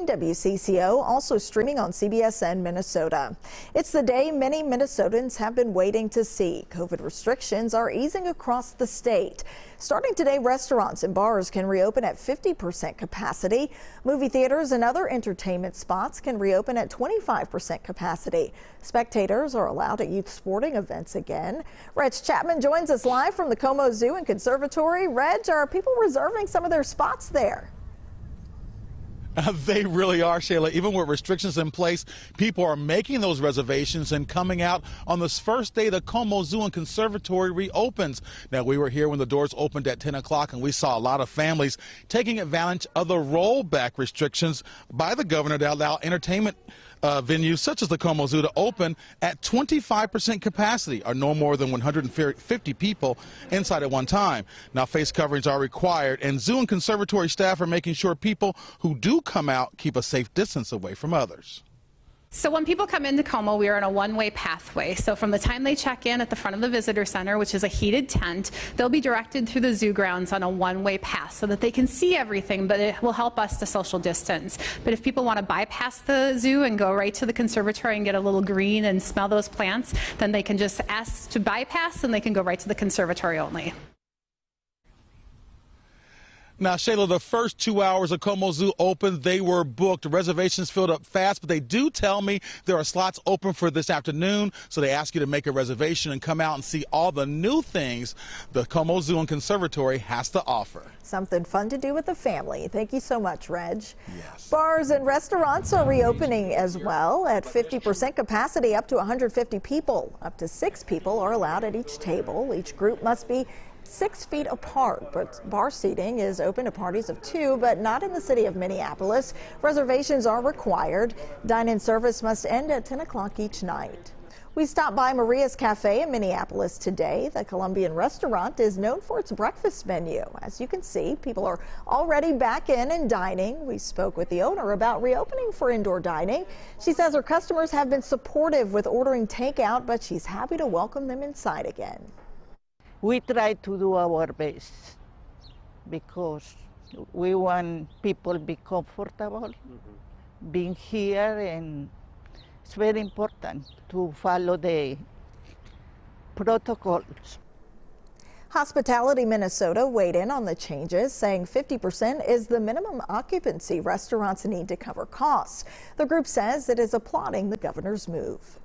WCCO also streaming on CBSN Minnesota. It's the day many Minnesotans have been waiting to see. COVID restrictions are easing across the state. Starting today, restaurants and bars can reopen at 50% capacity. Movie theaters and other entertainment spots can reopen at 25% capacity. Spectators are allowed at youth sporting events again. Reg Chapman joins us live from the Como Zoo and Conservatory. Reg, are people reserving some of their spots there? They really are, Shayla. Even with restrictions in place, people are making those reservations and coming out on this first day the Como Zoo and Conservatory reopens. Now, we were here when the doors opened at 10 o'clock, and we saw a lot of families taking advantage of the rollback restrictions by the governor to allow entertainment uh, venues such as the Como Zoo to open at 25% capacity or no more than 150 people inside at one time. Now, face coverings are required, and zoo and conservatory staff are making sure people who do come out keep a safe distance away from others. So when people come into Como, we are on a one-way pathway. So from the time they check in at the front of the visitor center, which is a heated tent, they'll be directed through the zoo grounds on a one-way path so that they can see everything, but it will help us to social distance. But if people want to bypass the zoo and go right to the conservatory and get a little green and smell those plants, then they can just ask to bypass and they can go right to the conservatory only. Now, Shayla, the first two hours of Como Zoo open, they were booked. Reservations filled up fast, but they do tell me there are slots open for this afternoon. So they ask you to make a reservation and come out and see all the new things the Como Zoo and Conservatory has to offer. Something fun to do with the family. Thank you so much, Reg. Yes. Bars and restaurants are reopening as well at 50% capacity, up to 150 people. Up to six people are allowed at each table. Each group must be six feet apart. But bar seating is open to parties of two, but not in the city of Minneapolis. Reservations are required. Dine-in service must end at 10 o'clock each night. We stopped by Maria's Cafe in Minneapolis today. The Colombian restaurant is known for its breakfast menu. As you can see, people are already back in and dining. We spoke with the owner about reopening for indoor dining. She says her customers have been supportive with ordering takeout, but she's happy to welcome them inside again we try to do our best because we want people to be comfortable mm-hmm. being here and it's very important to follow the protocols. Hospitality Minnesota weighed in on the changes, saying 50% is the minimum occupancy restaurants need to cover costs. The group says it is applauding the governor's move.